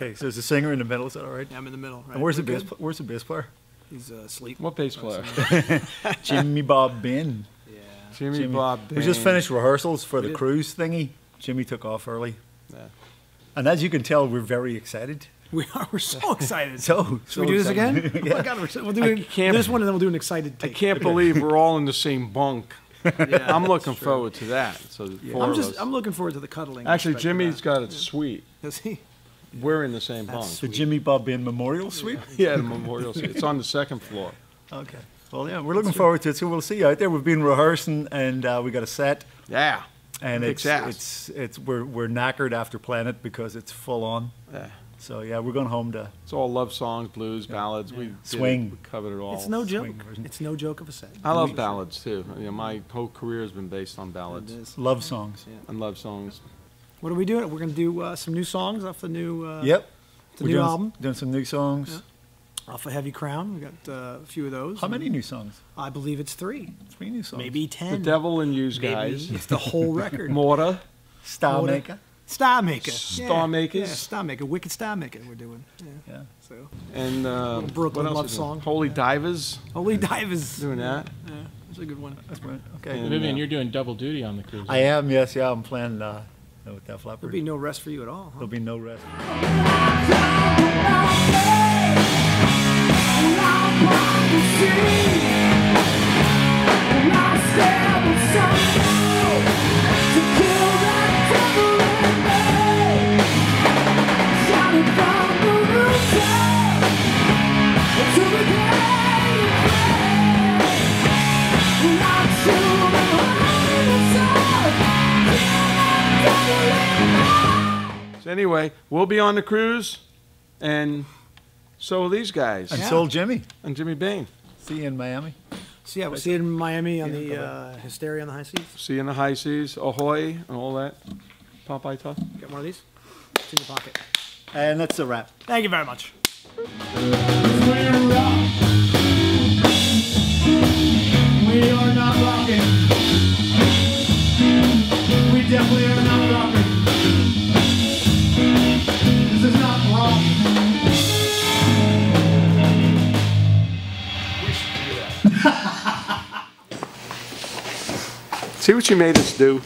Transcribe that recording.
Okay, so there's a singer in the middle. Is that all right? Yeah, I'm in the middle. Right? And where's the We're bass? good? pl- Where's the bass player? He's uh, asleep. What bass player? Jimmy Bob Ben. Yeah. Jimmy, Jimmy. Bob. We just Bain. finished rehearsals for We the did. cruise thingy. Jimmy took off early, Yeah. and as you can tell, we're very excited. We are. We're so excited. So, Should we do this again? Oh yeah. my God, we're so, we'll do I it- can't- this one, and then we'll do an excited I take. can't believe we're all in the same bunk. Yeah, I'm looking that's true. forward to that. So the four I'm of just. I'm looking forward to the cuddling. Actually, aspect of Jimmy's that. got it sweet. Does he? We're in the same bunk. That's The Jimmy Bob Ben Memorial Suite. Yeah, the memorial. Suite. It's on the second floor. Okay. Well, yeah, we're looking forward to it. So we'll see you out there. We've been rehearsing, and uh, we got a set, Yeah. and Kicks it's it's it's we're we're knackered after playing it because it's full on. Yeah. So yeah, we're going home to. It's all love songs, blues, ballads. We did it. Swing. We covered it all. It's no joke. swing. It's no joke of a set. I love ballads too. You know, my whole career has been based on ballads. Love songs. and love songs. What are we doing? We're gonna do uh, some new songs off the new. Uh, Yep. The We're new doing, album Doing some new songs. off of Heavy Crown. We got uh, a few of those. How many new songs? I believe it's three, Three new songs. maybe ten. The. Devil and Yous guys. It's the whole record. Martyr. Star Maker. Star Maker. Star Makers. Yeah, Star Maker. Wicked Star Maker. We're doing. Yeah. Yeah. So And uh, Brooklyn what love song. Holy Divers. Holy Divers. Doing that. Yeah, that's a good one. That's brilliant. Okay. And, Vivian, uh, you're doing double duty on the cruise. I am. Yes. Yeah. I'm playing uh, with Def Leppard. There'll be no rest for you at all. Huh? There'll be no rest. So anyway, we'll be on the cruise, and so will these guys. And Yeah. so Jimmy. And Jimmy Bain. See you in Miami. So yeah, we'll see you in Miami on the uh, Hysteria on the High Seas. See you in the high seas, ahoy, and all that. Popeye talk. Get one of these. It's in your pocket. And that's a wrap. Thank you very much. See what you made us do?